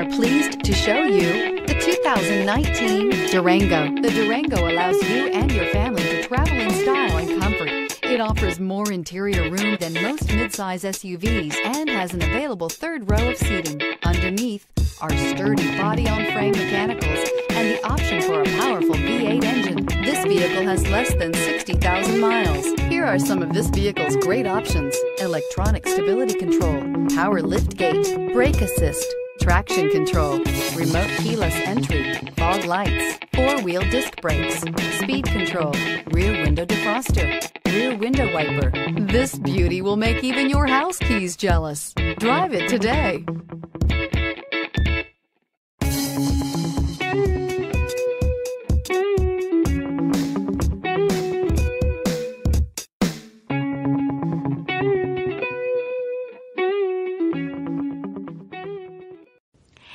are pleased to show you the 2019 Durango. The Durango allows you and your family to travel in style and comfort. It offers more interior room than most midsize SUVs and has an available third row of seating. Underneath are sturdy body-on-frame mechanicals and the option for a powerful V8 engine. This vehicle has less than 60,000 miles. Here are some of this vehicle's great options. Electronic stability control, power lift gate, brake assist, traction control, remote keyless entry, fog lights, four-wheel disc brakes, speed control, rear window defroster, rear window wiper. This beauty will make even your house keys jealous. Drive it today.